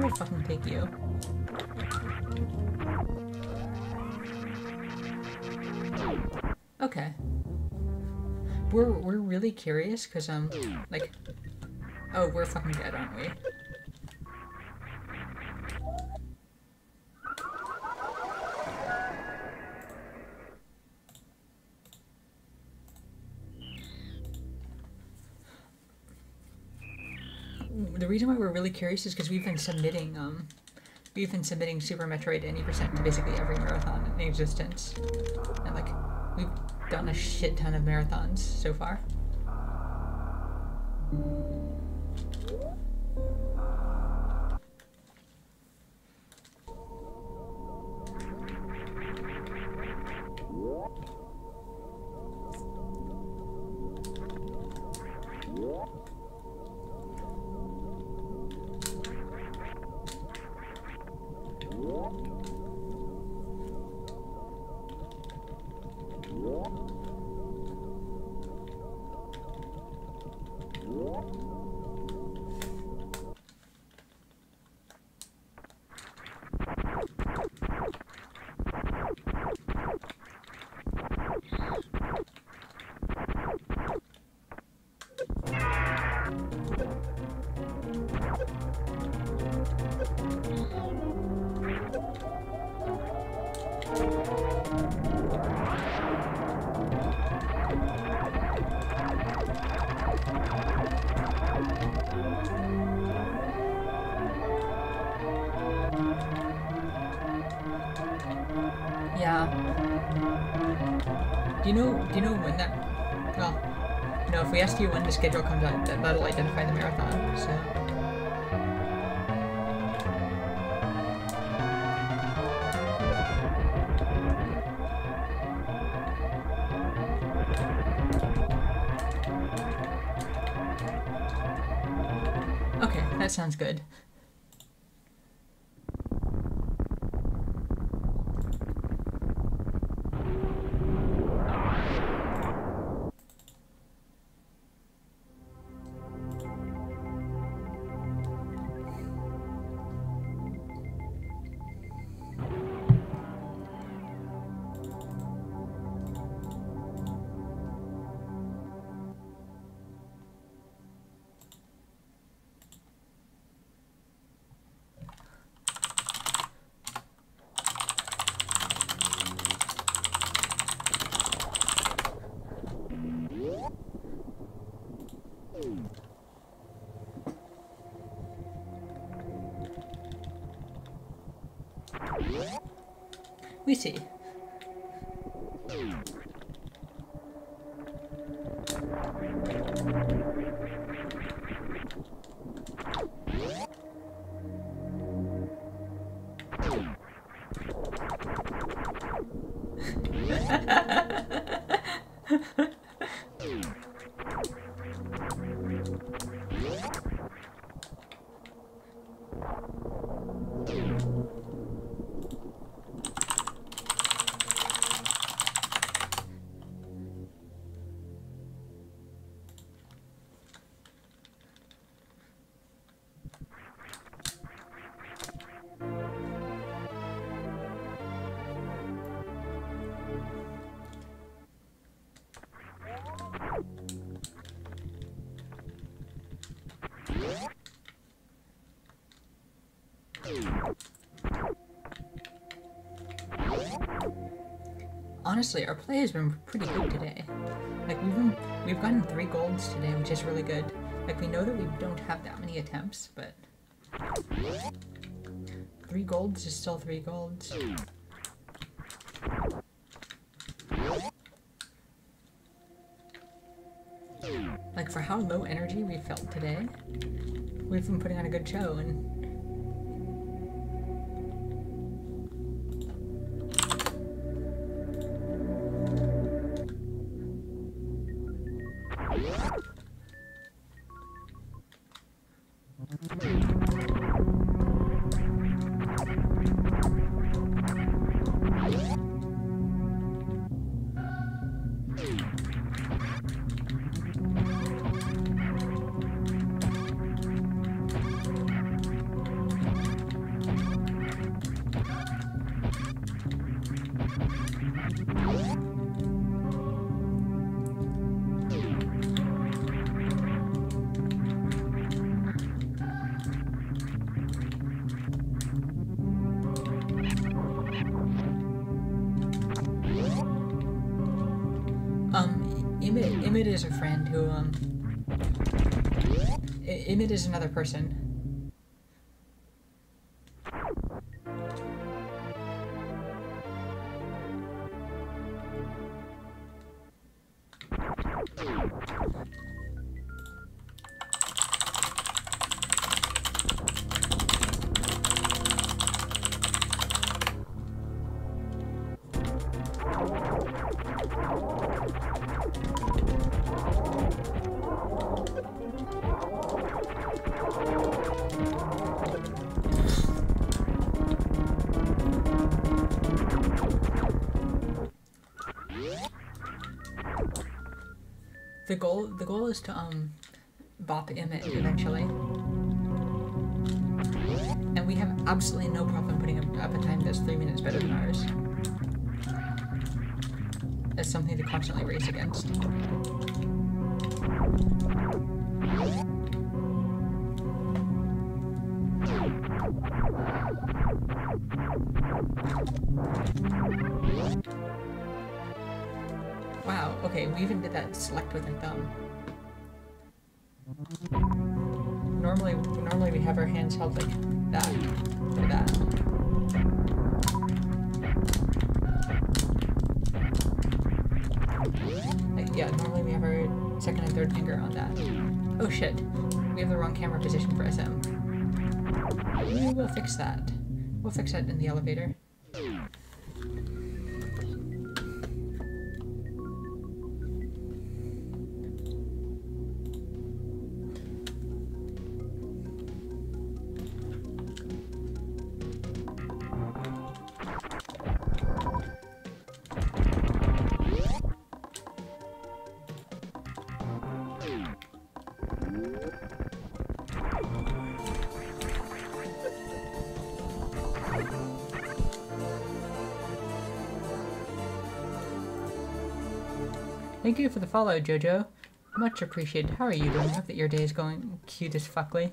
I'm gonna fucking take you. Okay. We're we're really curious because um like oh we're fucking dead aren't we? The reason why we're really curious is because we've been submitting um we've been submitting Super Metroid any percent to basically every marathon in existence. And like we've done a shit ton of marathons so far. You know do you know when that well you know if we ask you when the schedule comes out that, that'll identify the marathon, so Okay, that sounds good. Honestly, our play has been pretty good today. Like we've we've gotten three golds today, which is really good. Like we know that we don't have that many attempts, but three golds is still three golds. Like for how low energy we felt today, we've been putting on a good show and Imid is a friend who, um. I- Imid is another person. Goal is to um bop Imid eventually. And we have absolutely no problem putting up, up a time that's three minutes better than ours. That's something to constantly race against. Wow, okay, we even did that select with a thumb. Normally, normally we have our hands held like that, that. Yeah, normally we have our second and third finger on that. Oh shit, we have the wrong camera position for SM. We will fix that. We'll fix that in the elevator. Thank you for the follow, Jojo. Much appreciated. How are you doing? Hope that your day is going cute as fuckly.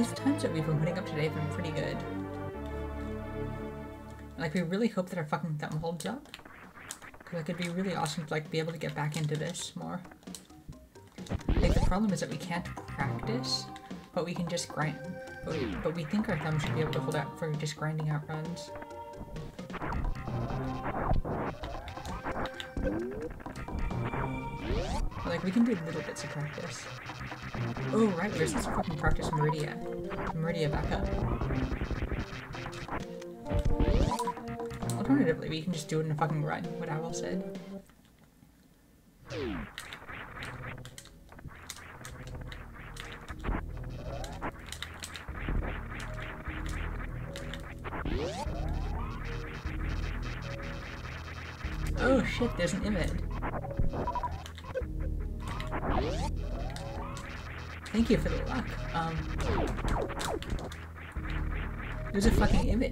These times that we've been putting up today have been pretty good. Like, we really hope that our fucking thumb holds up. Because like, it'd be really awesome to like be able to get back into this more. Like the problem is that we can't practice, but we can just grind. But we, but we think our thumb should be able to hold out for just grinding out runs. Like we can do little bits of practice. Oh right, where's this fucking practice Maridia? Maridia back up. Alternatively, we can just do it in a fucking run, what Owl said.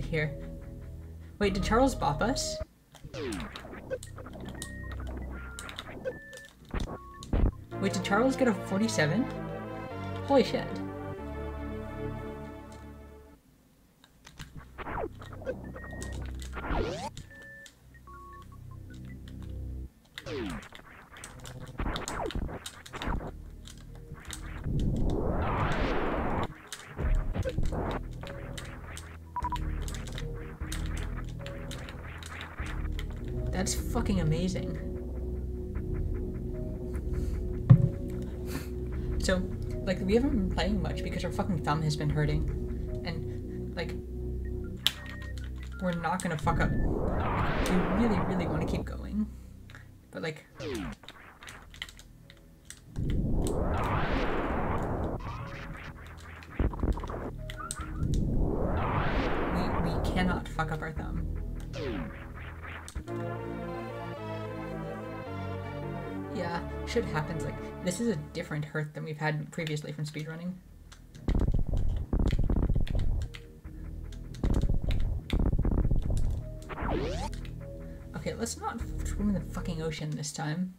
Here. Wait, did Charles bop us? Wait, did Charles get a 47? Holy shit. Fucking amazing. So, like, we haven't been playing much because our fucking thumb has been hurting. And, like, we're not gonna fuck up. We really, really want to keep going. This is a different hurt than we've had previously from speedrunning. Okay, let's not swim in the fucking ocean this time.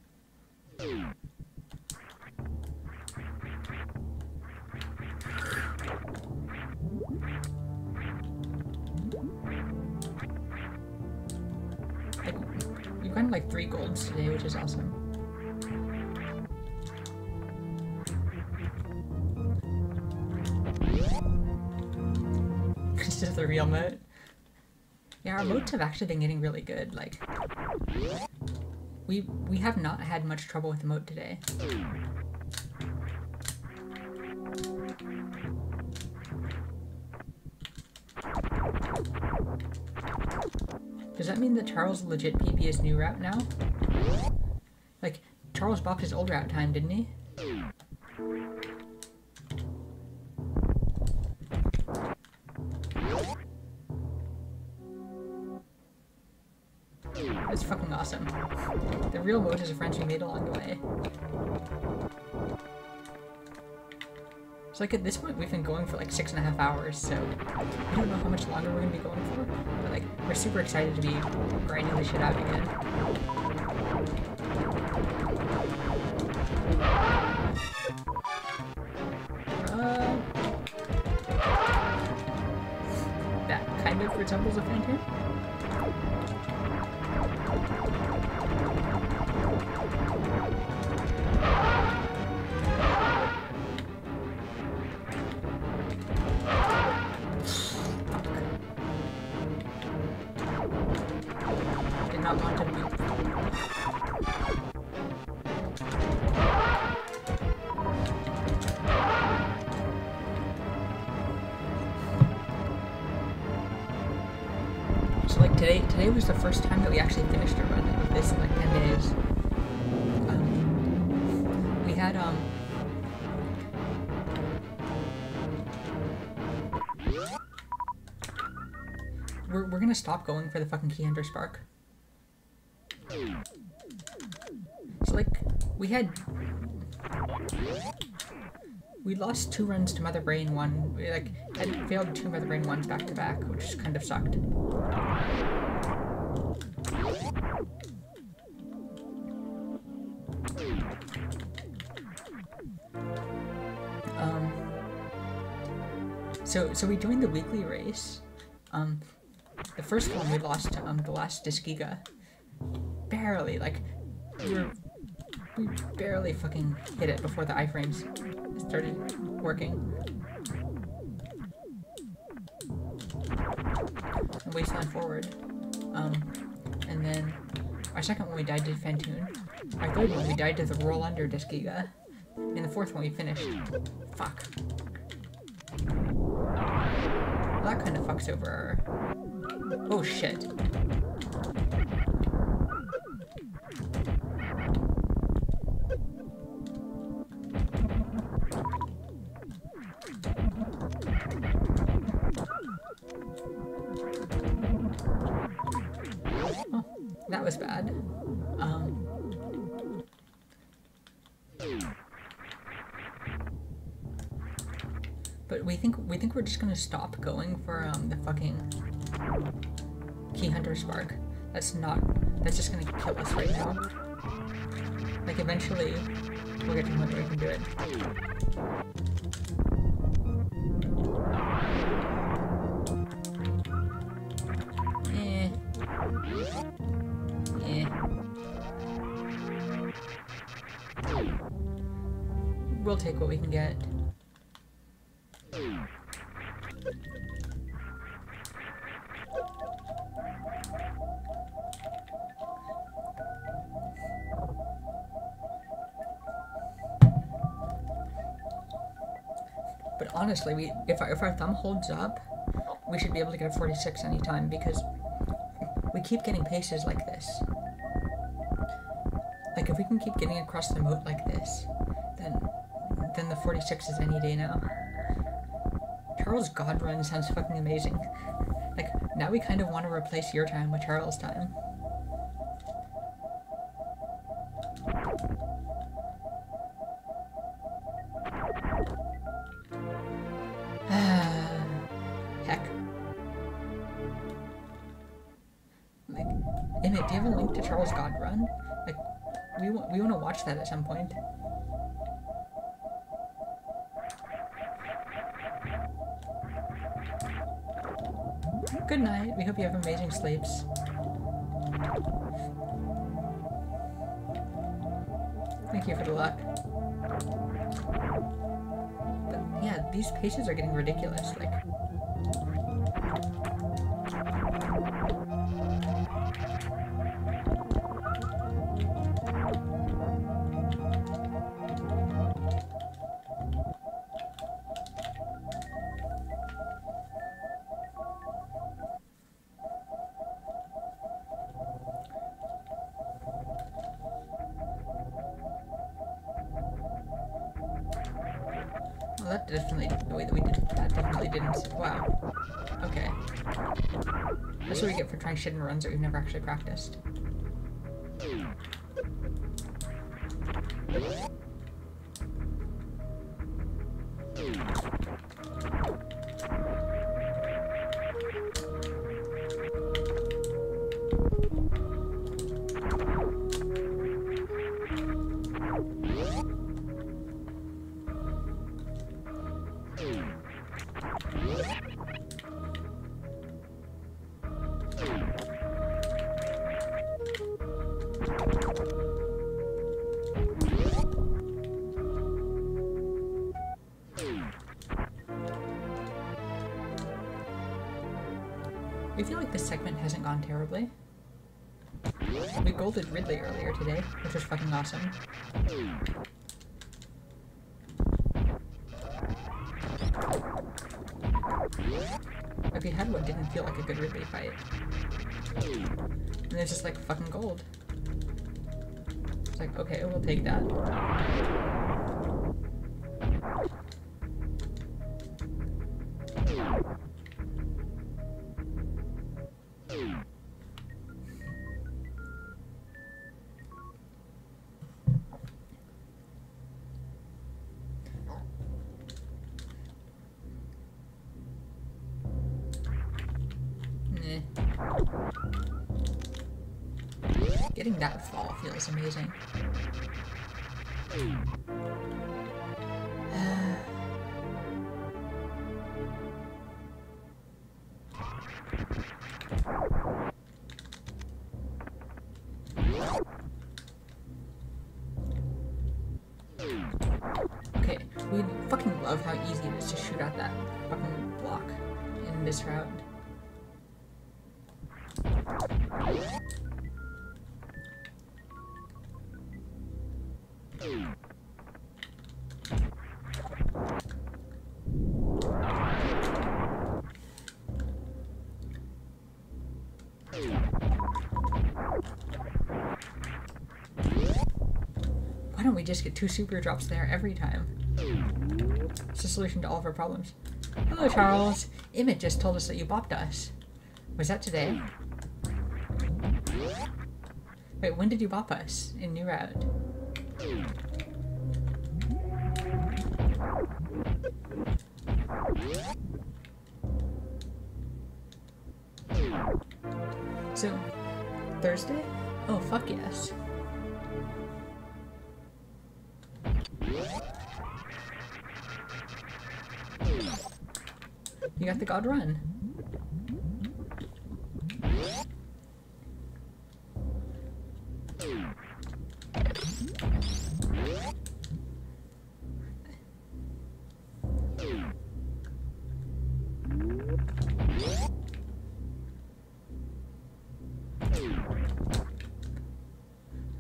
Actually been getting really good. Like, we we have not had much trouble with the moat today. Does that mean that Charles legit PP his new route now? Like, Charles bopped his old route time, didn't he? Real a friends we made along the way. So like at this point we've been going for like six and a half hours, so I don't know how much longer we're gonna be going for, but like we're super excited to be grinding this shit out again. Uh, that kind of resembles a phantom. The first time that we actually finished a run of this in like ten days. Um, we had um. We're, we're gonna stop going for the fucking Kihunter spark. So like we had we lost two runs to Mother Brain one we like had failed two Mother Brain ones back to back, which kind of sucked. So so we joined the weekly race. Um the first one we lost to um the last Disgiga. Barely, like we were we barely fucking hit it before the iframes started working. And wasteland forward. Um, and then our second one we died to Fantoon. Our third one we died to the roll under Disgiga. And the fourth one we finished. Fuck. That kind of fucks over. Oh shit. Gonna stop going for um the fucking Kihunter spark. That's not. That's just gonna kill us right now. Like eventually, we'll get to the point where we can do it. Eh. Eh. We'll take what we can get. Honestly, we if our, if our thumb holds up, we should be able to get a 46 anytime because we keep getting paces like this. Like if we can keep getting across the moat like this, then then the 46 is any day now. Charles God run sounds fucking amazing. Like, now we kind of want to replace your time with Charles' time. Watch that at some point. Good night. We hope you have amazing sleeps. Thank you for the luck. But yeah, these paces are getting ridiculous. Like, that definitely the way that we did that definitely didn't. Wow. Okay. That's what we get for trying shit in runs that we've never actually practiced. Getting that fall feels amazing. Okay, just get two super drops there every time? It's the solution to all of our problems. Hello, Charles. Emmett just told us that you bopped us. Was that today? Wait, when did you bop us? In New Round? You got the God Run.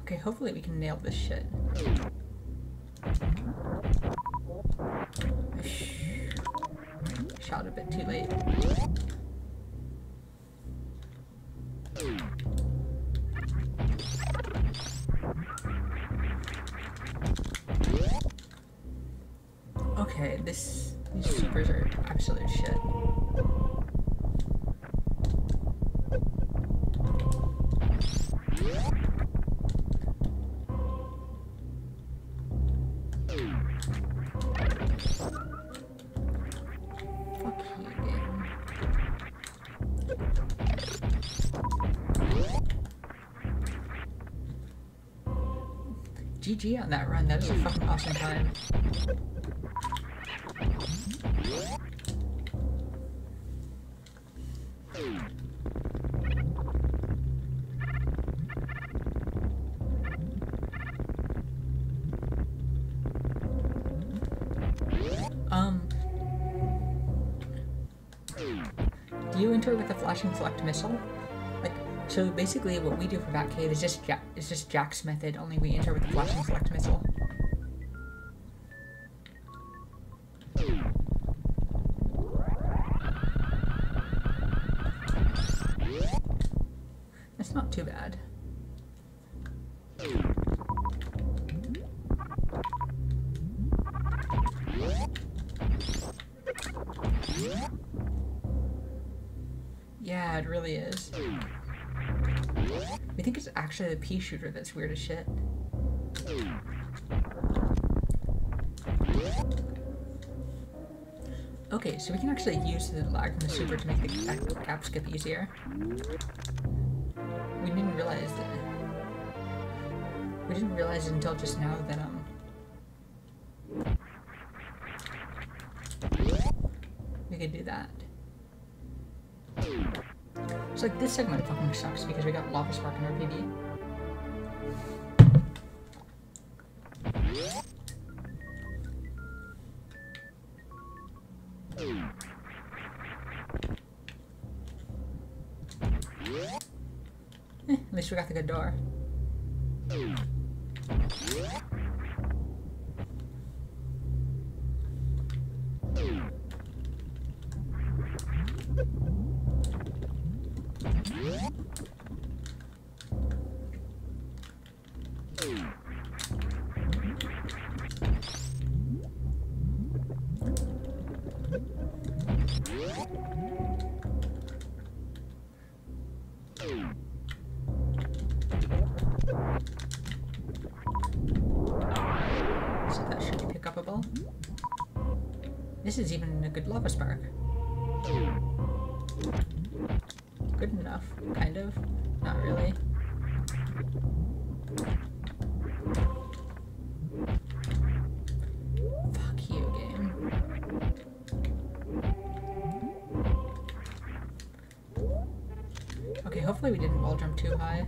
Okay, hopefully we can nail this shit. GG on that run. That was a fucking awesome time. Um, do you enter with a flashing select missile? So basically what we do for Batcave is just ja is just Jack's method, only we enter with the flashing select missile. Pea shooter that's weird as shit. Okay, so we can actually use the lag from the super to make the cap, cap skip easier. We didn't realize that. We didn't realize it until just now that, um. We could do that. It's like this segment fucking sucks because we got Lava Spark in our PB. Eh, at least we got the good door. Is even a good lava spark. Good enough, kind of. Not really. Fuck you, game. Okay, hopefully we didn't wall jump too high.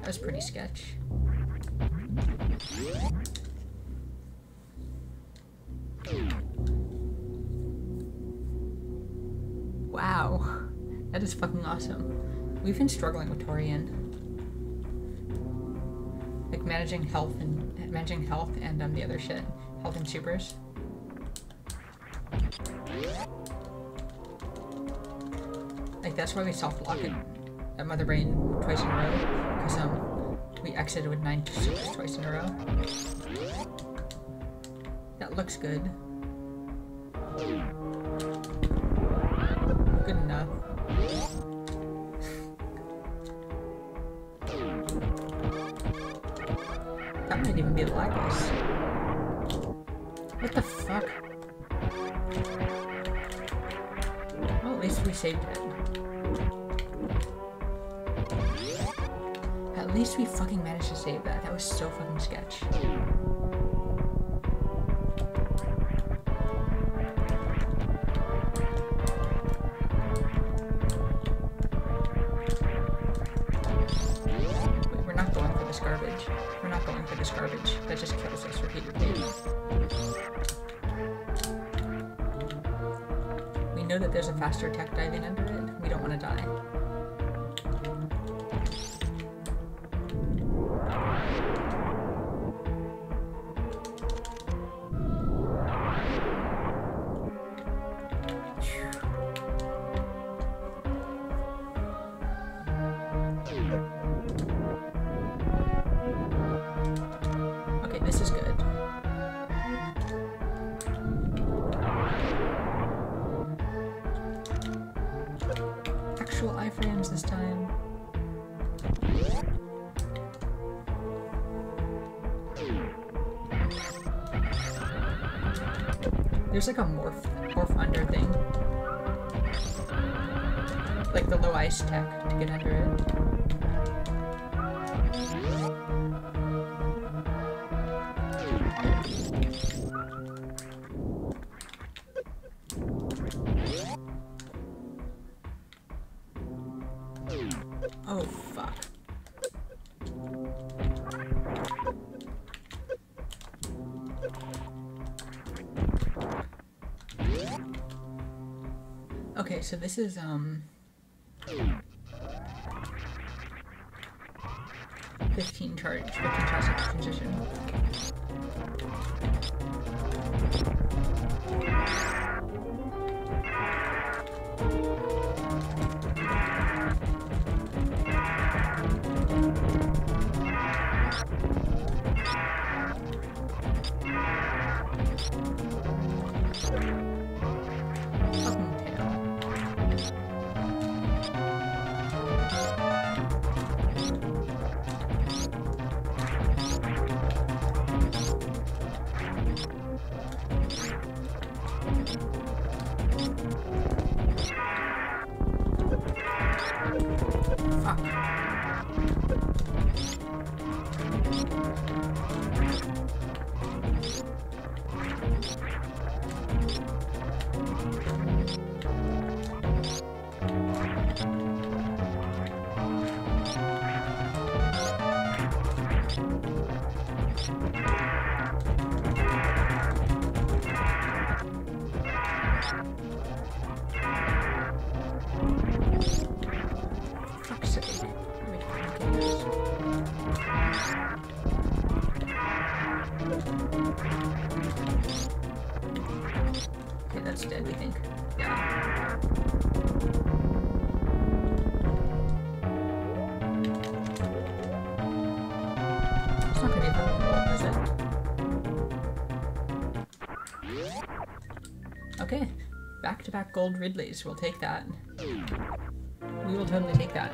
That was pretty sketch. We've been struggling with Tourian. Like managing health and managing health and um, the other shit, health and supers. Like that's why we soft lock it at Mother Brain twice in a row, because um we exited with nine supers twice in a row. That looks. Good At least we fucking managed to save that. That was so fucking sketch. We're not going for this garbage. We're not going for this garbage. That just kills us repeatedly. We know that there's a faster tech diving under it. We don't want to die. Okay, so this is um fifteen charge, fifteen charge transition. Okay. Back to back gold Ridleys. We'll take that. We will totally take that.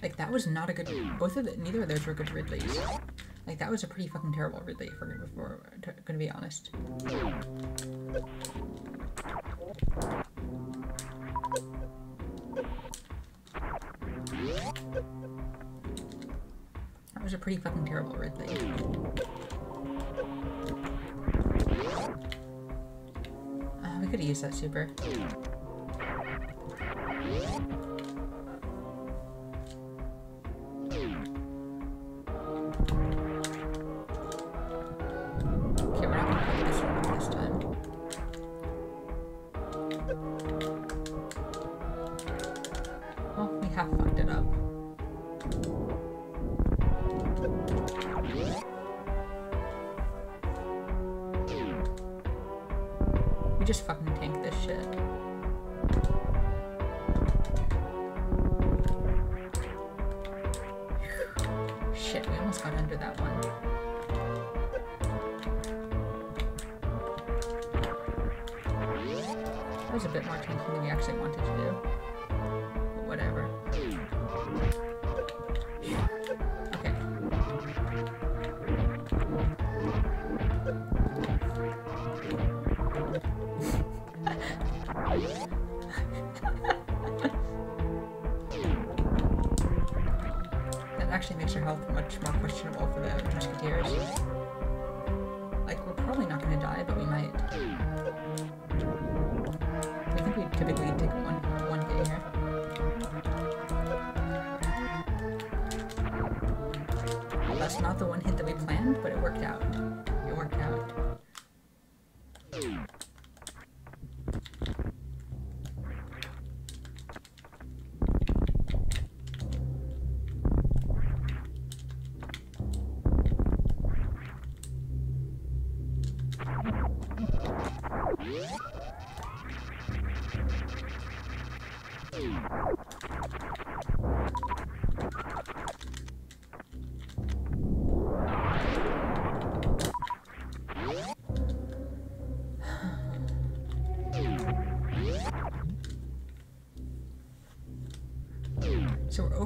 Like that was not a good. Both of the, neither of those were good Ridleys. Like that was a pretty fucking terrible Ridley. If we're gonna be honest. Pretty fucking terrible Ridley. Uh, we could have used that super. The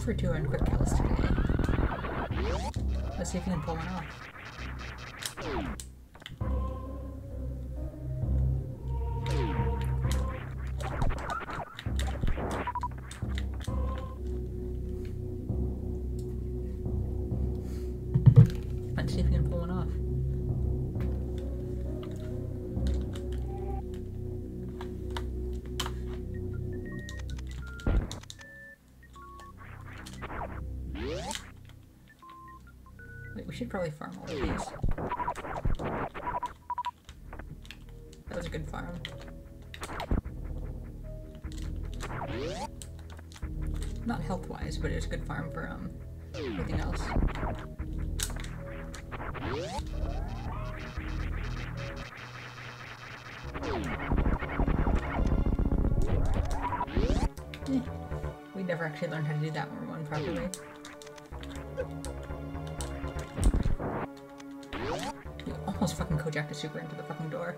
We're two on quick kills today. Let's see if you can pull one off. Should probably farm all of these. That was a good farm. Not health-wise, but it was a good farm for um everything else. Eh, we never actually learned how to do that one properly. Fucking Kojak the super into the fucking door.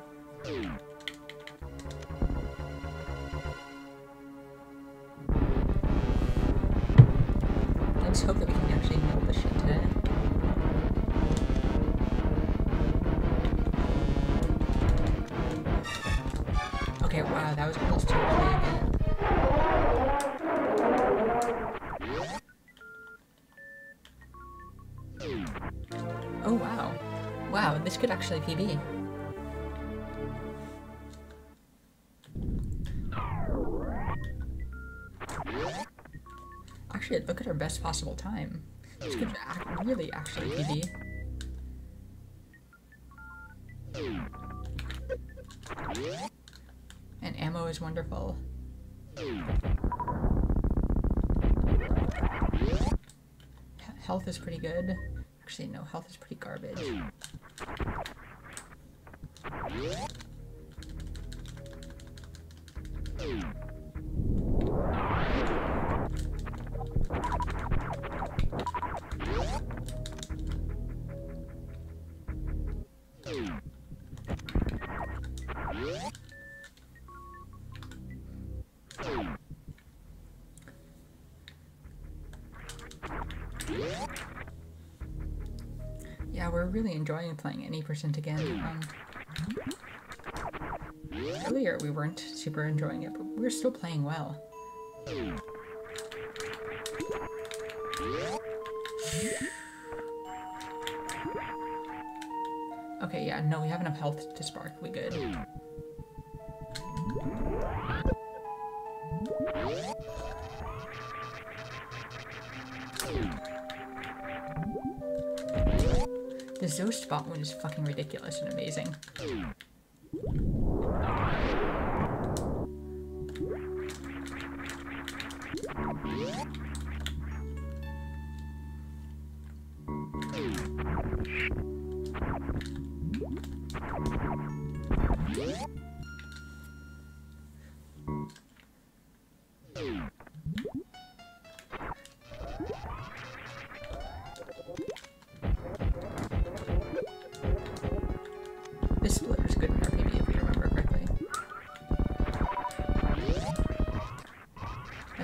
Actually PB. Actually, look at her best possible time. Could ac really actually PB. And ammo is wonderful. He- Health is pretty good. Actually, no, health is pretty garbage. Really enjoying playing any percent again. Um, earlier we weren't super enjoying it, but we're still playing well. Okay, yeah, no, we have enough health to spark. We good. Zoe spot one is fucking ridiculous and amazing.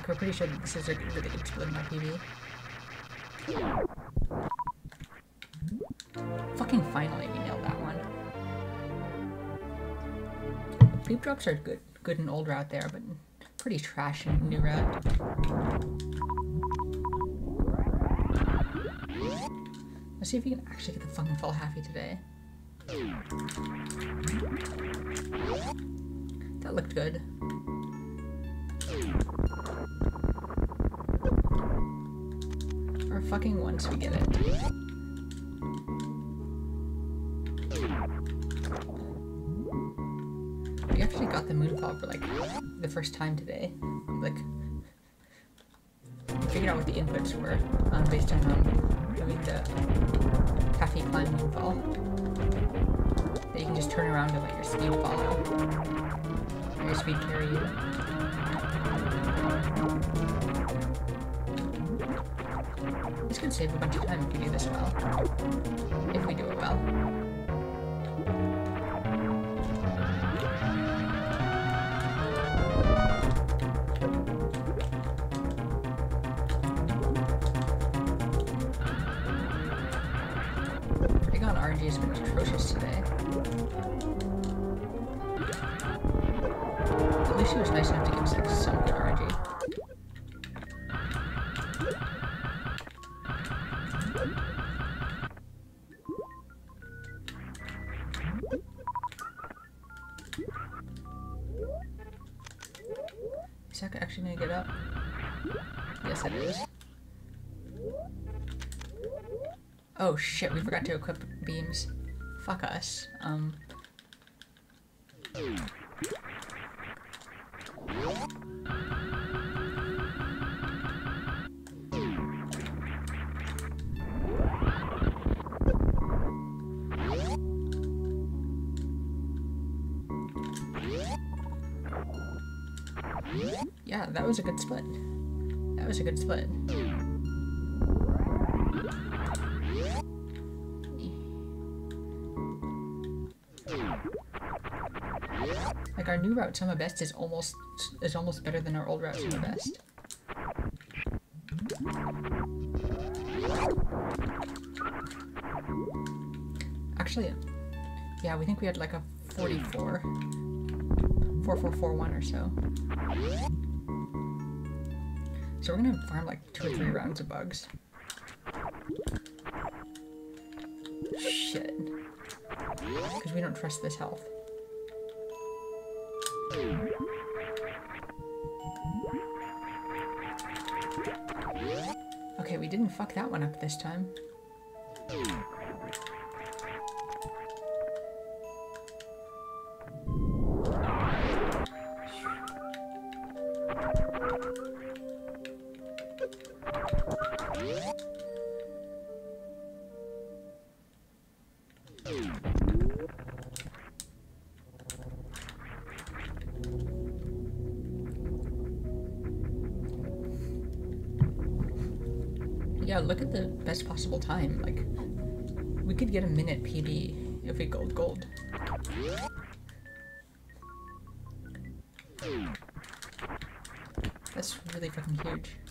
Like we're pretty sure that this is a really good split in RPB. Fucking finally we nailed that one. Beep drops are good good and old route there, but pretty trash in new route. Let's see if we can actually get the fucking full happy today. That looked good. Fucking once we get it. We actually got the moonfall for like the first time today. Like figured out what the inputs were um, based on um, doing the cafe climb moonfall that you can just turn around and let your speed follow. Your speed carry you. Could save a bunch of time if we do this well. If we do it well. RNG has been atrocious today. At least she was nice enough to that actually gonna get up? Yes, it is. Oh shit, we forgot to equip beams. Fuck us. Um. That was a good split. That was a good split. Like our new route summer best is almost is almost better than our old route summer best. Actually, yeah, we think we had like a 44. 4441 or so. So we're gonna farm like two or three rounds of bugs. Shit. Because we don't trust this health. Okay, we didn't fuck that one up this time. Yeah, look at the best possible time. Like, we could get a minute PB if we gold gold. That's really fucking huge.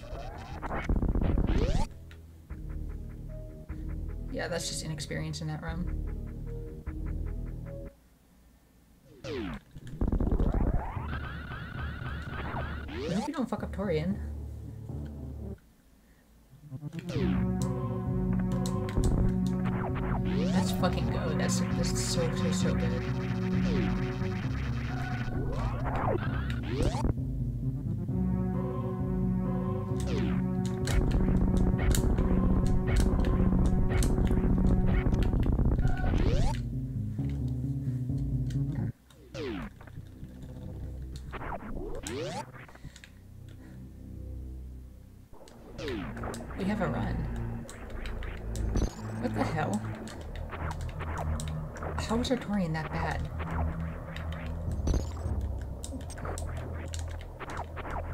That's just inexperience in that realm. I hope you don't fuck up Tourian. How that bad?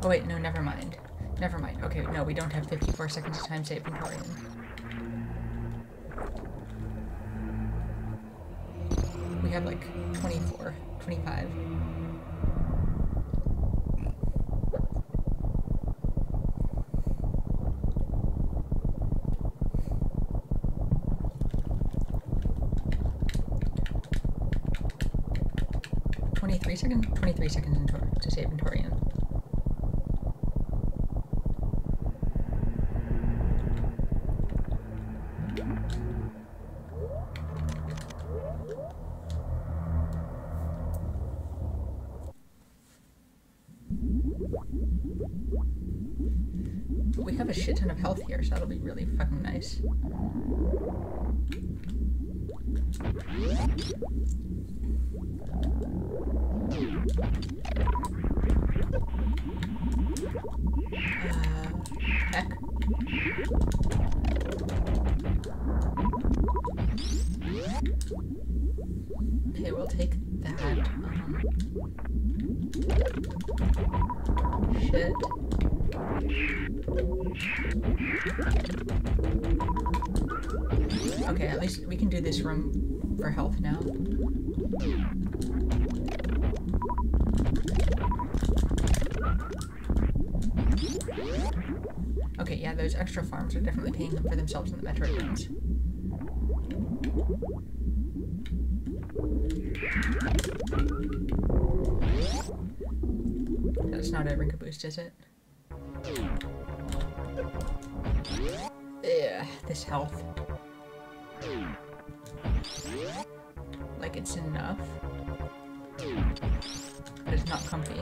Oh wait, no, never mind. Never mind. Okay, no, we don't have 54 seconds of time save in Tourian. We have like 24, 25. Seconds. Twenty-three seconds in to save Tourian. We have a shit ton of health here, so that'll be really fucking nice. Okay, we'll take that. Um. Okay, at least we can do this room for health now. Themselves in the Metroid. That's not a Rinka boost, is it? Yeah, this health. Like it's enough. But it's not comfy.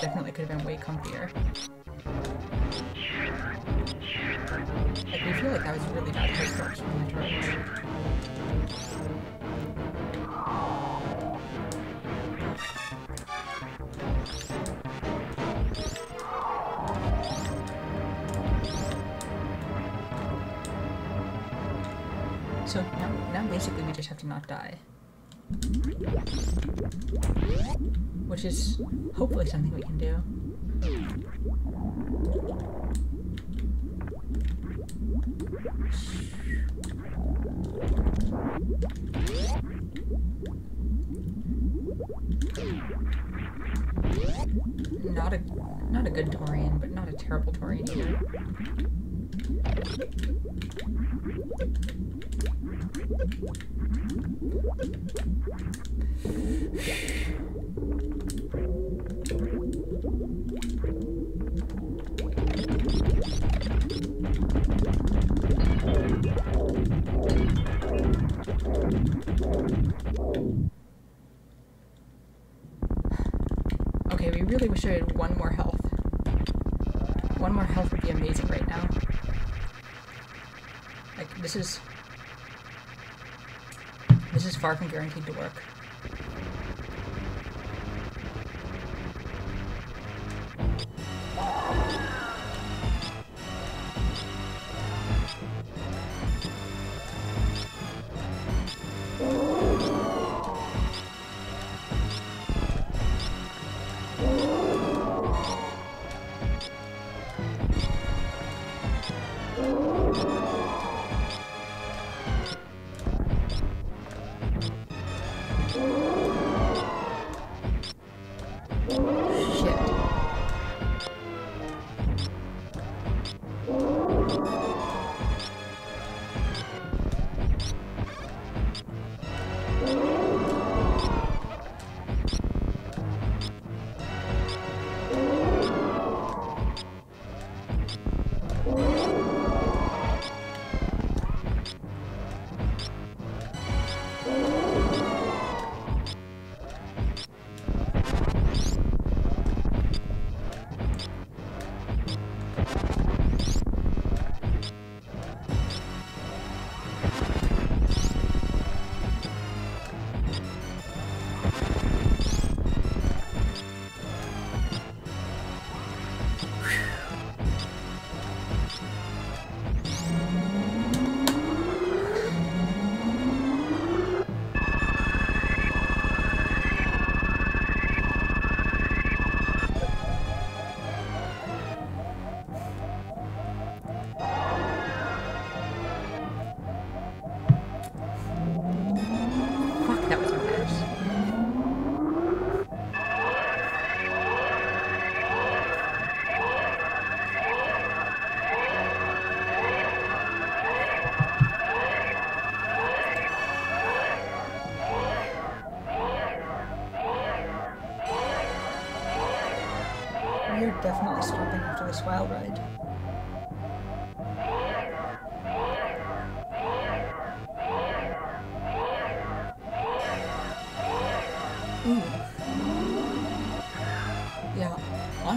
Definitely could have been way comfier. Like, we feel like that was really bad post drops from Metroid. So now, now basically we just have to not die. Which is hopefully something we can do. Not a not a good Tourian, but not a terrible Tourian either. This is... This is far from guaranteed to work.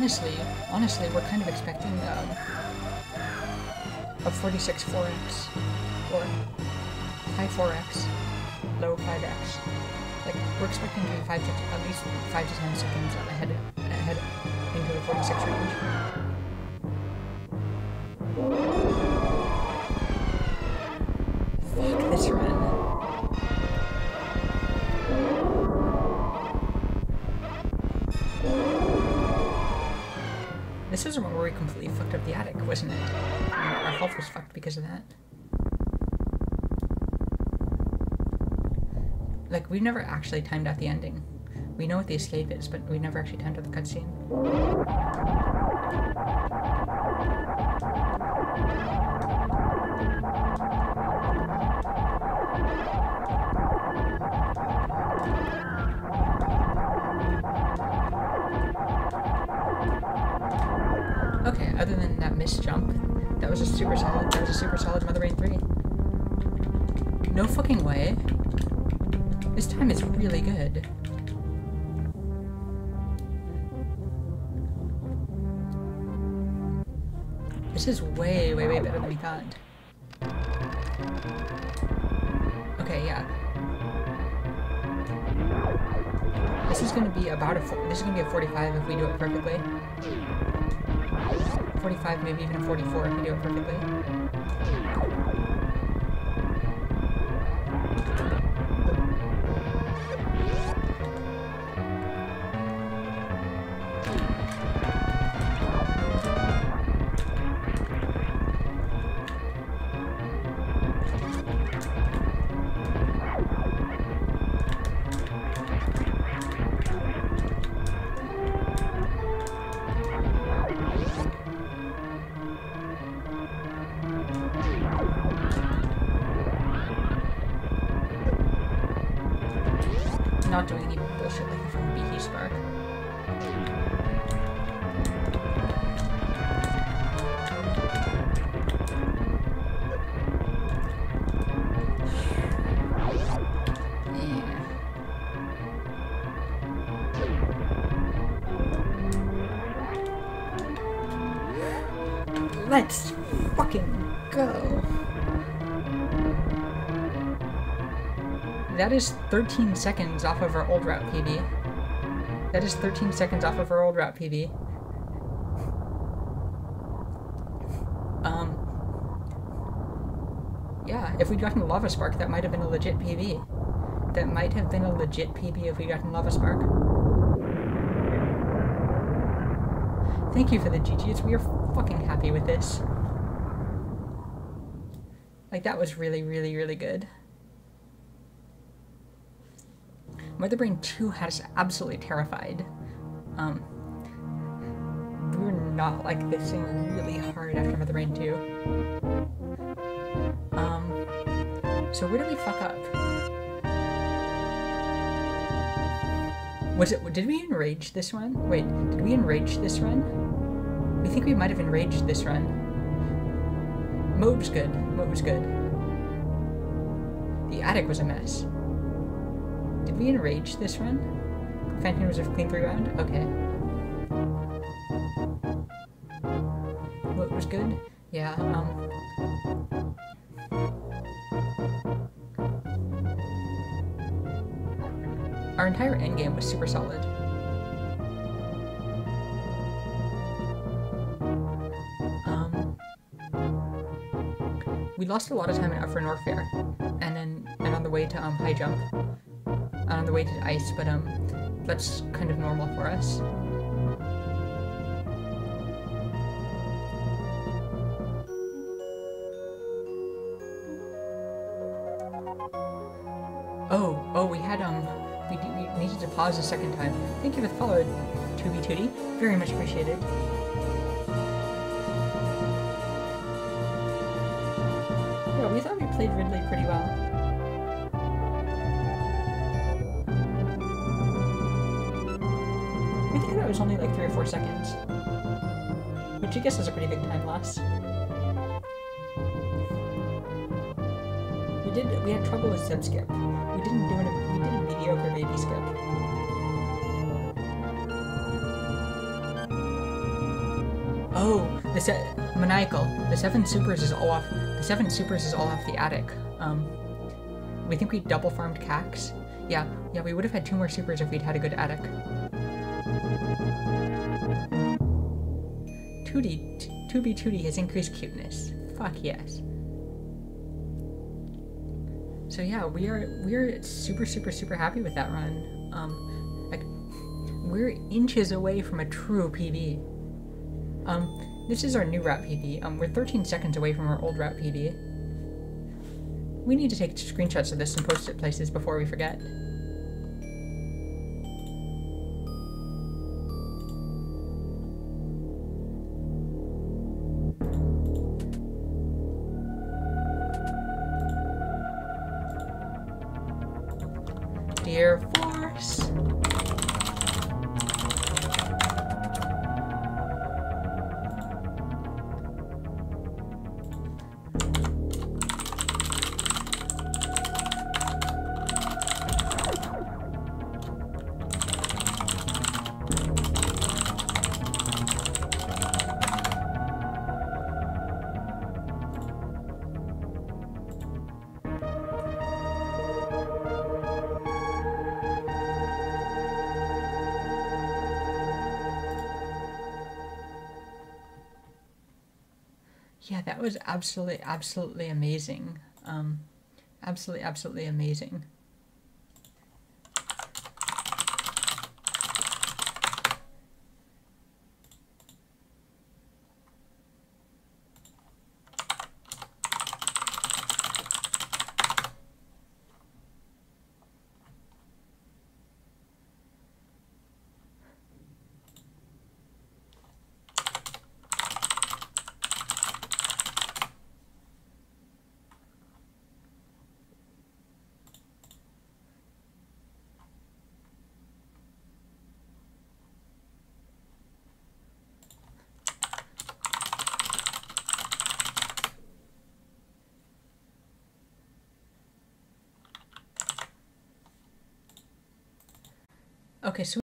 Honestly, honestly, we're kind of expecting um, a 46 4x or high 4x, low 5x. Like we're expecting to be five to at least five to ten seconds ahead ahead into the 46 range. Because of that. Like, we've never actually timed out the ending. We know what the escape is, but we never actually timed to the cutscene. Okay, other than that missed jump, that was a super solid, that was a super solid Mother Brain 3. No fucking way. This time is really good. This is way, way, way better than we thought. Okay, yeah. This is gonna be about a, this is gonna be a 45 if we do it perfectly. 45, maybe even a 44 if you do it perfectly. Let's fucking go. That is 13 seconds off of our old route PB. That is 13 seconds off of our old route PB. Um. Yeah, if we'd gotten Lava Spark, that might have been a legit PB. That might have been a legit PB if we'd gotten Lava Spark. Thank you for the GGs. We are fucking happy with this. Like, that was really, really, really good. Mother Brain 2 had us absolutely terrified. Um, we were not like this thing really hard after Mother Brain 2. Um, so where do we fuck up? Was it, did we enrage this run? Wait, did we enrage this run? We think we might have enraged this run. Mode was good, mode was good. The attic was a mess. Did we enrage this run? Phantoon was a clean three round? Okay. Entire endgame was super solid. Um. We lost a lot of time in Upper Norfair, and then and on the way to um high jump on the way to ice, but um, that's kind of normal for us. Pause a second time. Thank you for the follow, Tubi Tootie. Very much appreciated. Yeah, we thought we played Ridley pretty well. We think that was only like three or four seconds. Which I guess is a pretty big time loss. We did we had trouble with zip skip. We didn't do it we did a mediocre baby skip. Oh, the se maniacal. The seven supers is all off the seven supers is all off the attic. Um we think we double farmed Cax. Yeah, yeah, we would have had two more supers if we'd had a good attic. Tootie, Tooby Tootie has increased cuteness. Fuck yes. So yeah, we are we are super super super happy with that run. Um, like we're inches away from a true PB. Um, this is our new route PB. Um, we're 13 seconds away from our old route PB. We need to take screenshots of this and post it places before we forget. Dear Force. That was absolutely, absolutely amazing. Um, absolutely, absolutely amazing. Okay, so